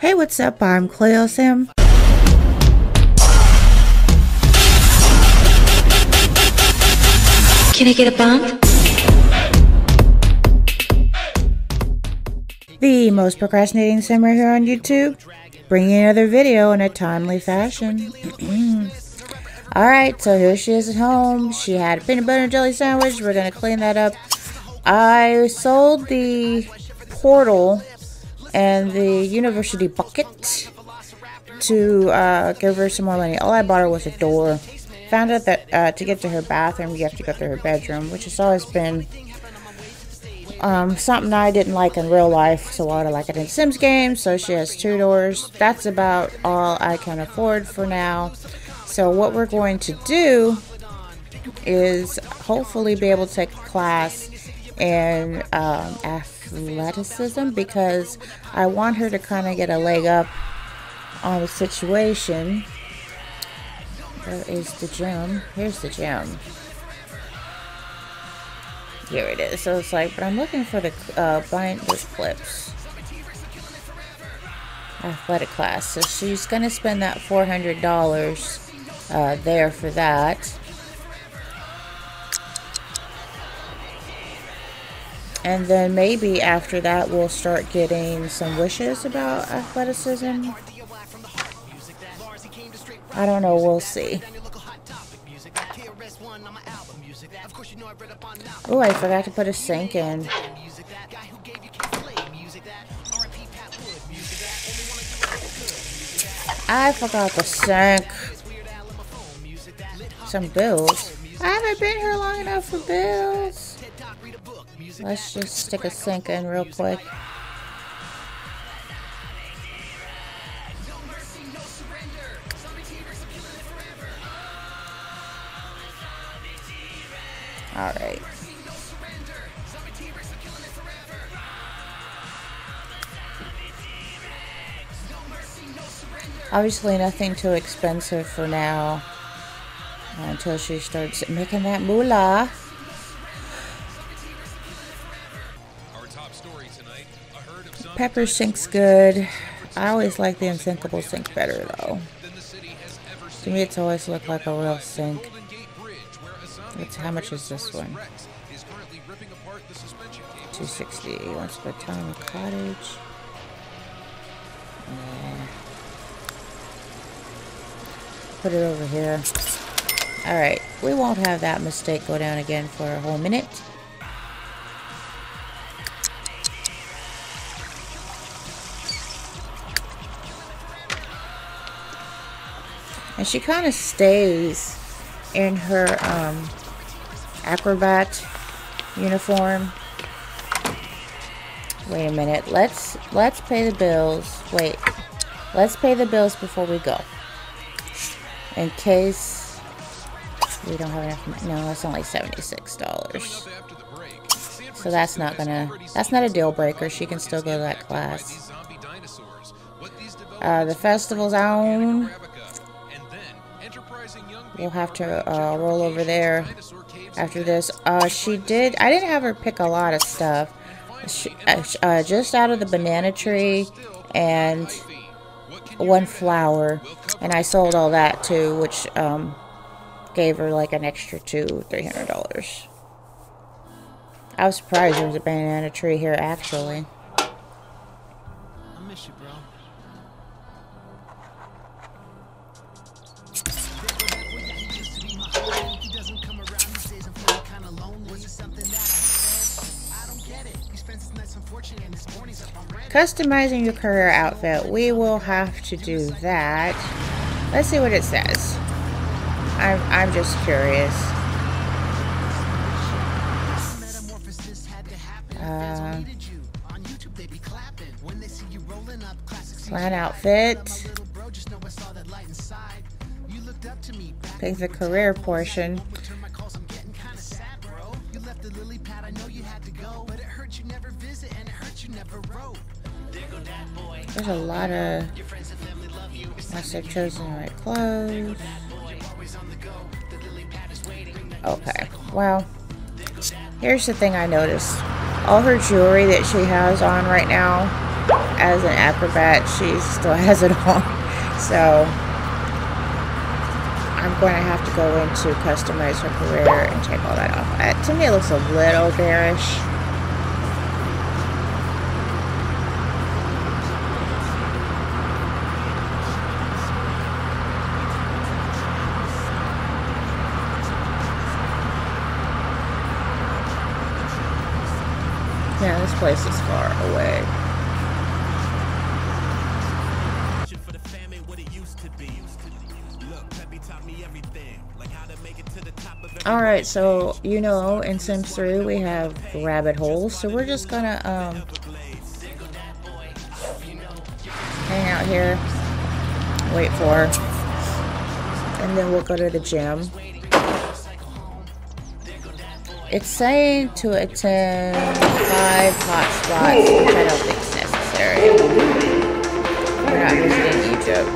Hey, what's up? I'm Cleo Sim. Can I get a bump? The most procrastinating simmer here on YouTube, bringing another video in a timely fashion. Alright, so here she is at home. She had a peanut butter and jelly sandwich. We're going to clean that up. I sold the portal and the university bucket to uh, give her some more money. All I bought her was a door. Found out that uh, to get to her bathroom, you have to go through her bedroom, which has always been um, something I didn't like in real life, so I like it in Sims games. So she has two doors. That's about all I can afford for now. So what we're going to do is hopefully be able to take a class in um, athleticism because I want her to kind of get a leg up on the situation. Where is the gym? Here's the gym. Here it is. So it's like, but I'm looking for the uh, binders clips. Athletic class. So she's going to spend that $400 uh, there for that. And then maybe after that we'll start getting some wishes about athleticism. I don't know, we'll see. Oh, I forgot to put a sink in. I forgot the sink. Some bills. I haven't been here long enough for bills. Let's just stick a sink in real quick. Alright. Obviously nothing too expensive for now. Uh, until she starts making that moolah. Pepper sink's good. I always like the unsinkable sink better though. To me it's always looked like a real sink. It's, how much is this one? 260. He wants to put time in cottage. Yeah. Put it over here. Alright, we won't have that mistake go down again for a whole minute. And she kind of stays in her um, acrobat uniform. Wait a minute. Let's let's pay the bills. Wait. Let's pay the bills before we go. In case we don't have enough money. No, it's only $76. So that's not gonna that's not a deal breaker. She can still go to that class. Uh, the festival's on. We'll have to uh, roll over there after this. Uh, she did. I didn't have her pick a lot of stuff. She, uh, uh, just out of the banana tree and one flower. And I sold all that too, which um, gave her like an extra two, three hundred dollars. I was surprised there was a banana tree here actually. Customizing your career outfit. We will have to do that. Let's see what it says. I'm, I'm just curious. Uh, plan outfit. Pick the career portion. A lot of. Must have chosen the right clothes. Okay, well, here's the thing I noticed. All her jewelry that she has on right now as an acrobat, she still has it on. So I'm going to have to go into customize her career and take all that off. Uh, to me, it looks a little bearish. Yeah, this place is far away. Alright, so you know in Sims 3 we have rabbit holes, so we're just gonna um, hang out here, wait for, and then we'll go to the gym. It's saying to attend five hotspots, which I don't think is necessary. We're not visiting Egypt.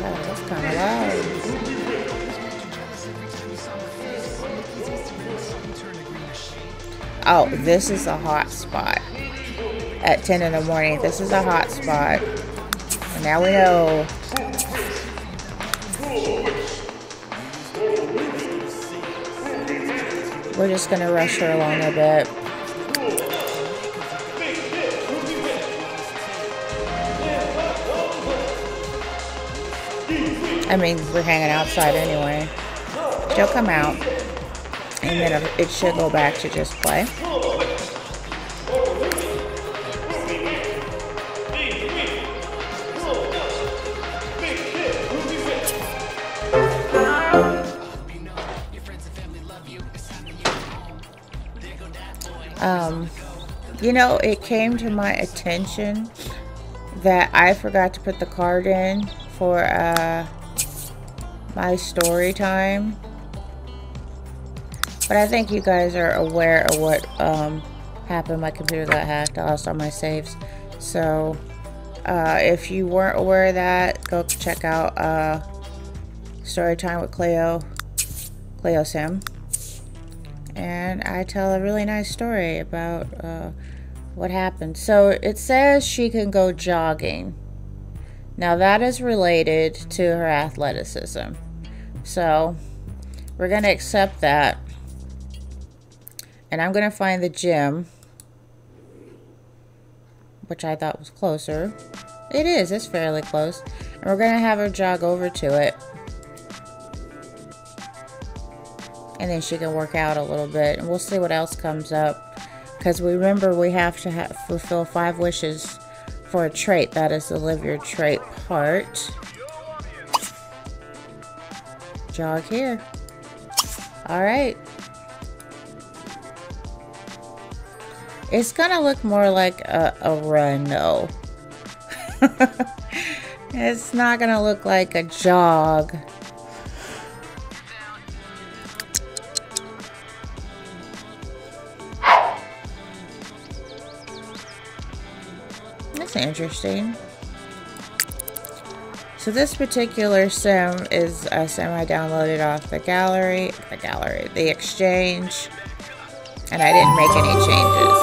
Oh, that's kind of loud. Oh, this is a hot spot. At 10 in the morning, this is a hot spot. Now we know We're just going to rush her along a bit. I mean, we're hanging outside anyway. She'll come out, and then it should go back to just play. Um, you know, it came to my attention that I forgot to put the card in for uh, my story time. But I think you guys are aware of what um, happened. My computer got hacked. I lost all my saves. So, uh, if you weren't aware of that, go check out uh, Story Time with Cleo, Cleo Sim and I tell a really nice story about uh, what happened. So it says she can go jogging. Now that is related to her athleticism. So we're going to accept that. And I'm going to find the gym, which I thought was closer. It is, it's fairly close. And we're going to have her jog over to it. And then she can work out a little bit. And we'll see what else comes up. Because we remember we have to have, fulfill five wishes for a trait. That is the live your trait part. Jog here. All right. It's gonna look more like a, a run though. It's not gonna look like a jog interesting. So this particular sim is a sim I downloaded off the gallery, the gallery, the exchange, and I didn't make any changes.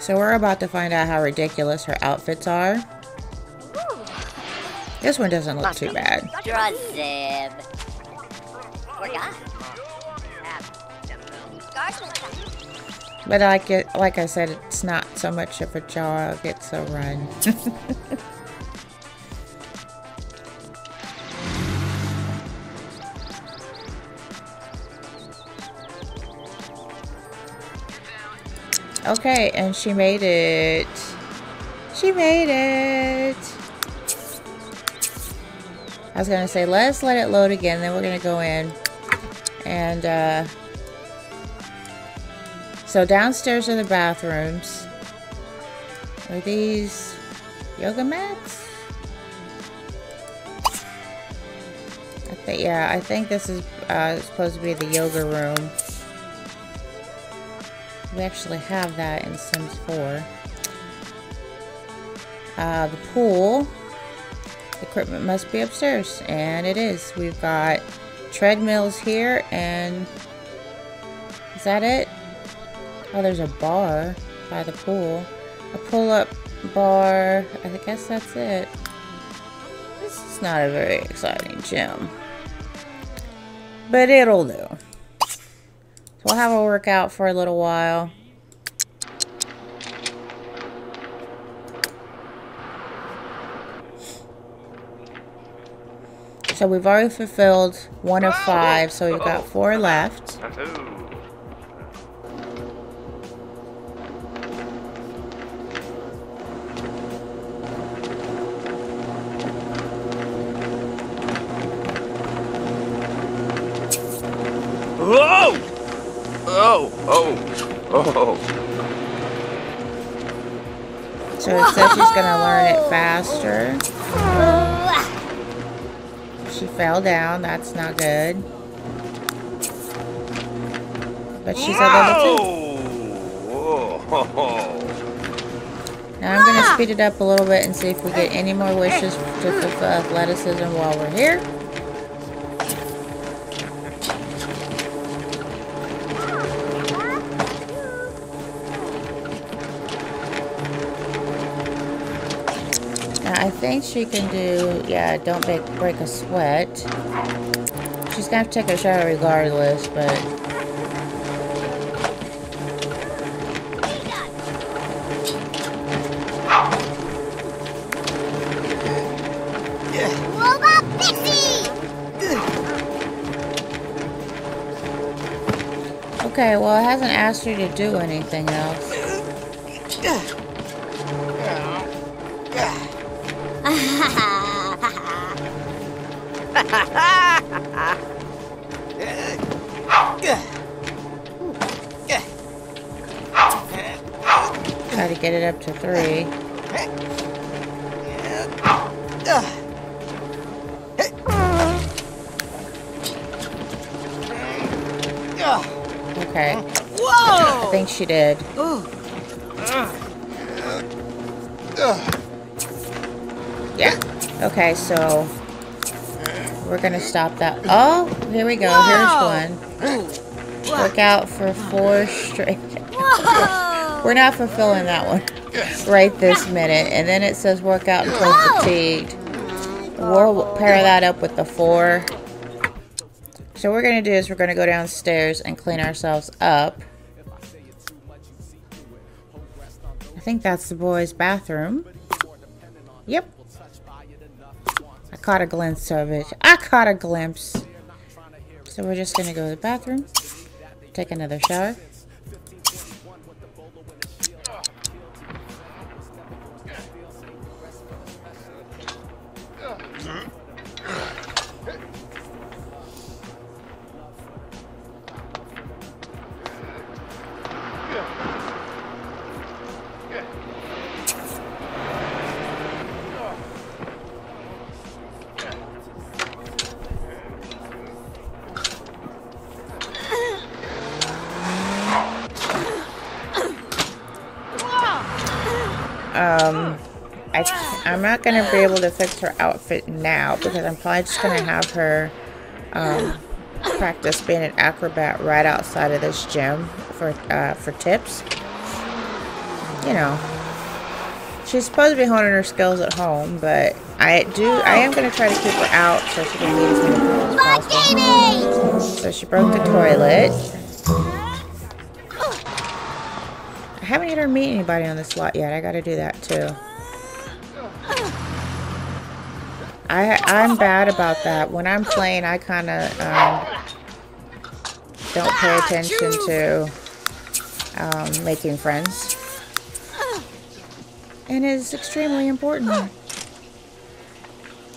So we're about to find out how ridiculous her outfits are. This one doesn't look too bad. But like it, like I said, it's not so much of a jog; it's a run. okay, and she made it. She made it. I was gonna say, let's let it load again. Then we're gonna go in and. Uh, so downstairs are the bathrooms. Are these yoga mats? I yeah, I think this is uh, supposed to be the yoga room. We actually have that in Sims 4. Uh, the pool. Equipment must be upstairs. And it is. We've got treadmills here, and is that it? Oh, there's a bar by the pool. A pull-up bar. I guess that's it. This is not a very exciting gym. But it'll do. So we'll have a workout for a little while. So we've already fulfilled one of five, so we've got four left. So it says she's gonna learn it faster. She fell down, that's not good. But she's level two. Whoa! Now I'm gonna speed it up a little bit and see if we get any more wishes to fulfill athleticism while we're here. Think she can do, yeah, don't break, break a sweat. She's gonna have to take a shower regardless, but okay, well it hasn't asked her to do anything else. Try to get it up to three. Okay, Whoa! I think she did. Yeah. Okay, so we're gonna stop that. Oh, here we go. Here's one. Work out for four straight. We're not fulfilling that one right this minute. And then it says work out until fatigued. We'll pair that up with the four. So what we're going to do is we're going to go downstairs and clean ourselves up. I think that's the boys' bathroom. Yep. Caught a glimpse of it. I caught a glimpse. So we're just going to go to the bathroom. Take another shower. I'm not going to be able to fix her outfit now because I'm probably just going to have her um, practice being an acrobat right outside of this gym for uh, for tips. You know, she's supposed to be honing her skills at home, but I do. I am going to try to keep her out so she can meet as many people as possible. So she broke the toilet. I haven't had her meet anybody on this lot yet. I gotta do that too. I I'm bad about that. When I'm playing, I kind of um, don't pay attention to um, making friends, and it is extremely important.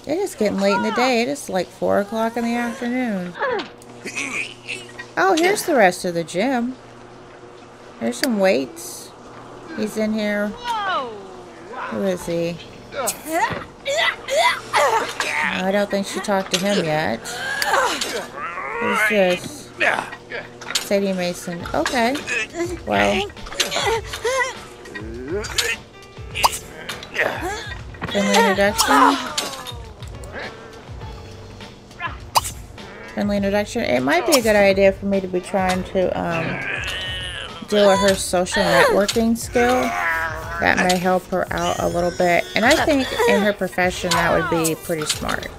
It is getting late in the day. It is like four o'clock in the afternoon. Oh, here's the rest of the gym. There's some weights. He's in here. Who is he? I don't think she talked to him yet. Who's this? Sadie Mason. Okay. Well, friendly introduction. friendly introduction. It might be a good idea for me to be trying to um, deal with her social networking skill. That may help her out a little bit. And I think in her profession that would be pretty smart.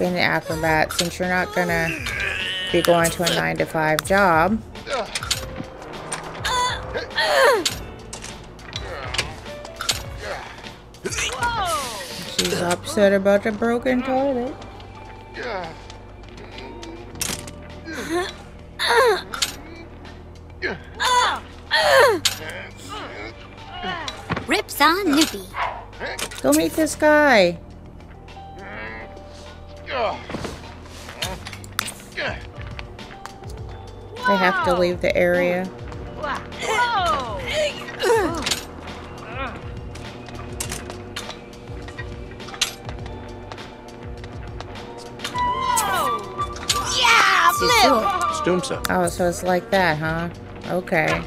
Being an acrobat, since you're not gonna be going to a nine to five job. She's upset about the broken toilet. Uh, uh. Rips on Loopy. Go meet this guy. They have to leave the area. Yeah, Blue. Stoomsa. Oh, so it's like that, huh? Okay.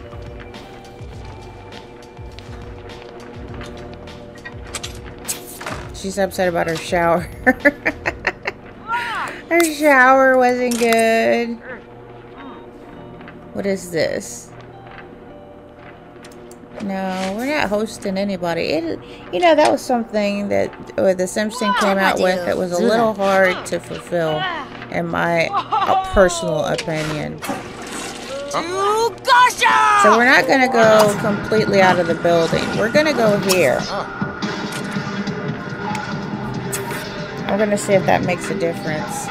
She's upset about her shower. her shower wasn't good. What is this? No, we're not hosting anybody. It, you know, that was something that uh, the Simpsons came out with that was a little hard to fulfill, in my uh, personal opinion. So we're not going to go completely out of the building. We're going to go here. I'm going to see if that makes a difference.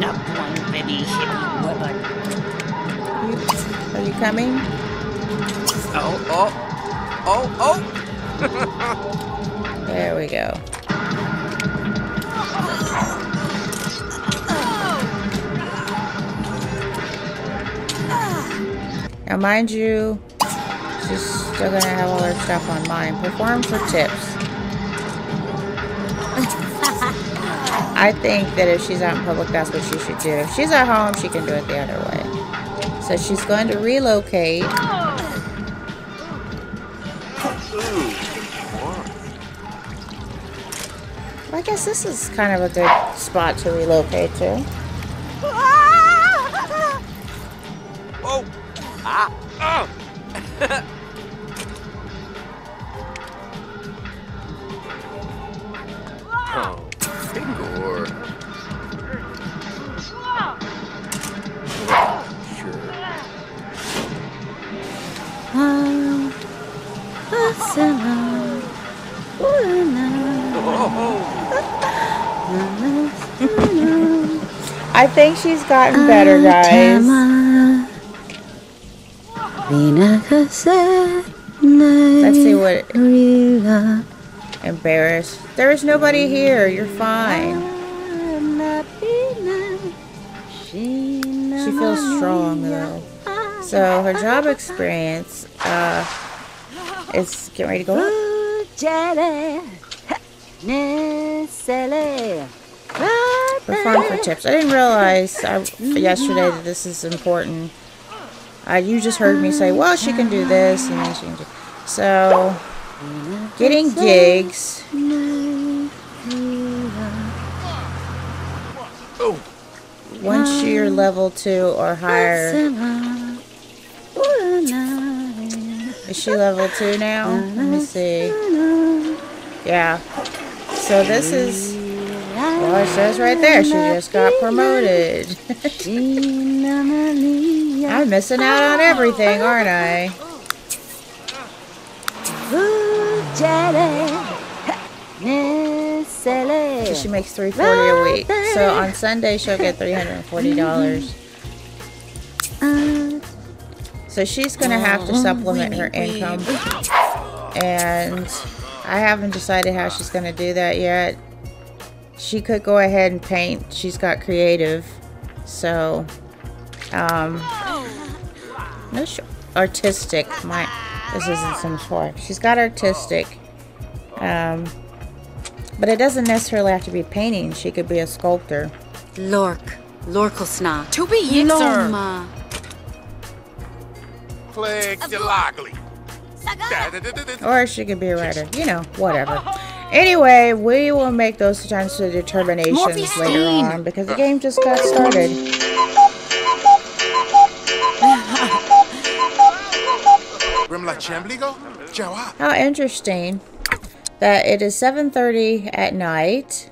Not one baby hippie woman. Are you coming? Oh, oh, oh, oh. There we go. Now, mind you, she's still gonna have all her stuff on mine. Perform for tips. I think that if she's out in public, that's what she should do. If she's at home, she can do it the other way. So she's going to relocate. I guess this is kind of a good spot to relocate to. I think she's gotten better, guys. Let's see what. It, Embarrassed. There is nobody here. You're fine. She feels strong though. So her job experience uh, is getting ready to go up. Perform for tips. I didn't realize I, yesterday that this is important. Uh, you just heard me say, well, she can do this, and then she can do. So, getting gigs. Once you're level two or higher, is she level two now? Let me see. Yeah. So this is. Well, it says right there she just got promoted. I'm missing out on everything, aren't I? So she makes three forty a week. So on Sunday she'll get three hundred and forty dollars. So she's gonna have to supplement her income, and I haven't decided how she's gonna do that yet. She could go ahead and paint. She's got creative, so um, no sh- artistic. My this isn't Sims 4. She's got artistic. Um, but it doesn't necessarily have to be painting. She could be a sculptor. Lork. Lorkelsna. To be Yixer. Loma. Click the logly. Or she could be a writer. You know, whatever. Anyway, we will make those kinds of determinations Morphe later on because the game just got started. Rimla Chambligo? Jawa. How interesting that it is 7.30 at night.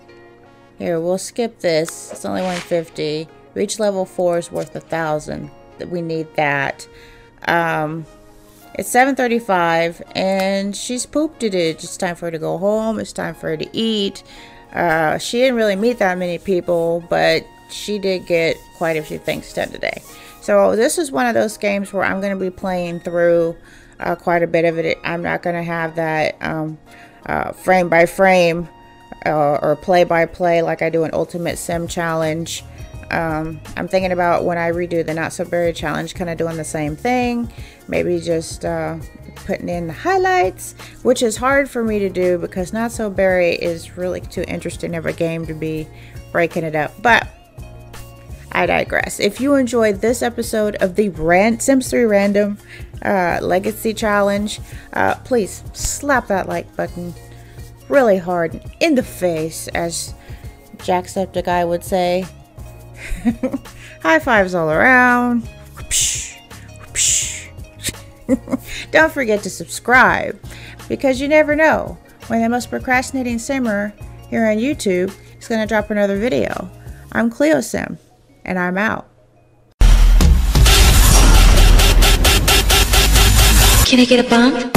Here, we'll skip this. It's only 150. Reach level 4 is worth a thousand. We need that. Um, it's 7.35 and she's pooped it. It's time for her to go home. It's time for her to eat. Uh, she didn't really meet that many people, but she did get quite a few things done today. So this is one of those games where I'm going to be playing through uh, quite a bit of it. I'm not going to have that um, uh, frame by frame uh, or play by play like I do in Ultimate Sim Challenge. Um, I'm thinking about when I redo the Not So Berry Challenge, kind of doing the same thing. Maybe just uh, putting in the highlights, which is hard for me to do because Not So Berry is really too interesting of a game to be breaking it up. But I digress. If you enjoyed this episode of the Rant Sims 3 Random uh, Legacy Challenge, uh, please slap that like button really hard in the face, as Jacksepticeye would say. High fives all around. Don't forget to subscribe because you never know when the most procrastinating simmer here on YouTube is going to drop another video. I'm Cleo Sim, and I'm out. Can I get a bump?